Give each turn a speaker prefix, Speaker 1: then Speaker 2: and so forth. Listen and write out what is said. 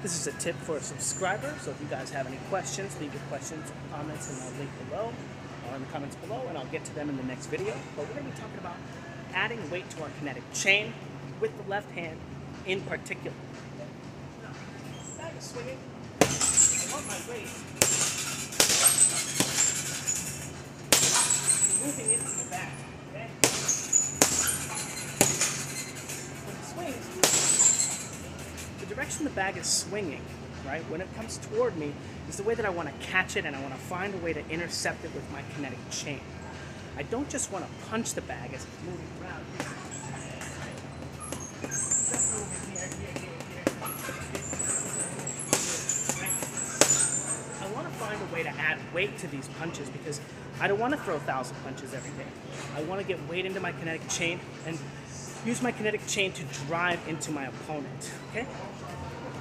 Speaker 1: This is a tip for a subscriber, so if you guys have any questions, leave your questions, comments in the link below, or in the comments below, and I'll get to them in the next video. But we're going to be talking about adding weight to our kinetic chain with the left hand in particular. Now, bag swinging. I want my weight moving into the bag, direction the bag is swinging, right, when it comes toward me, is the way that I want to catch it and I want to find a way to intercept it with my kinetic chain. I don't just want to punch the bag as it's moving around. I want to find a way to add weight to these punches because I don't want to throw a thousand punches every day. I want to get weight into my kinetic chain and use my kinetic chain to drive into my opponent, okay?